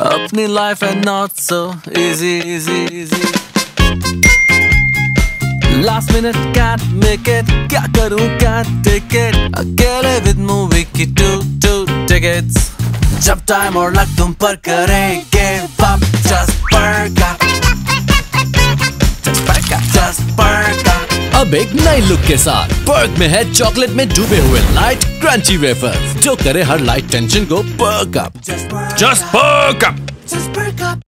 अपनी लाइफ है not so easy easy easy last minute can't make it क्या करूं can't take it अकेले with movie की two two tickets जब टाइम और लक तुम पर करेंगे up just perk up just perk up just perk up अब एक नई लुक के साथ। पर्क में है चॉकलेट में डूबे हुए लाइट क्रंची वेफर जो करे हर लाइट टेंशन को perk up just perk up just perk up